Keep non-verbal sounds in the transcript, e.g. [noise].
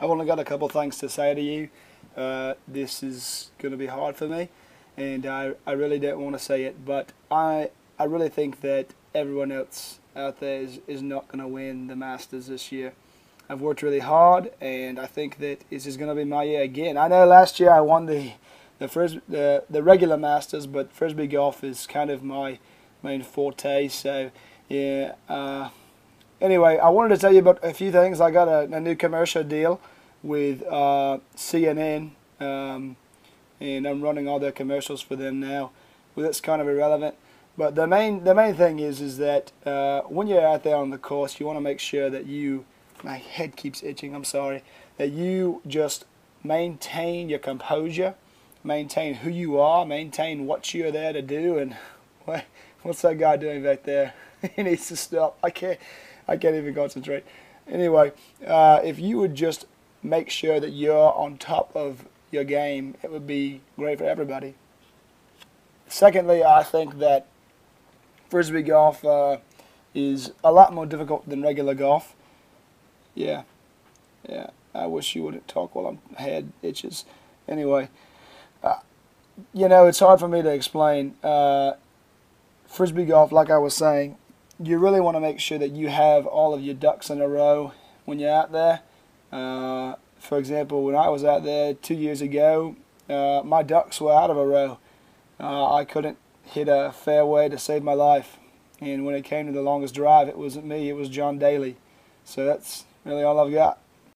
I've only got a couple things to say to you. Uh, this is going to be hard for me, and I, I really don't want to say it, but I I really think that everyone else out there is, is not going to win the Masters this year. I've worked really hard, and I think that this is going to be my year again. I know last year I won the the first the the regular Masters, but frisbee golf is kind of my main forte. So yeah. Uh, anyway, I wanted to tell you about a few things. I got a, a new commercial deal with uh, CNN, um, and I'm running all their commercials for them now. Well, that's kind of irrelevant. But the main the main thing is is that uh, when you're out there on the course, you want to make sure that you my head keeps itching. I'm sorry that you just maintain your composure, maintain who you are, maintain what you're there to do, and [laughs] what, what's that guy doing back there? [laughs] he needs to stop. I can't I can't even concentrate. Anyway, uh, if you would just make sure that you're on top of your game, it would be great for everybody. Secondly, I think that frisbee golf uh, is a lot more difficult than regular golf. Yeah, yeah. I wish you wouldn't talk while I'm head itches. Anyway, uh, you know it's hard for me to explain. Uh, frisbee golf, like I was saying, you really want to make sure that you have all of your ducks in a row when you're out there. Uh, for example, when I was out there two years ago, uh, my ducks were out of a row. Uh, I couldn't hit a fairway to save my life. And when it came to the longest drive, it wasn't me, it was John Daly. So that's really all I've got.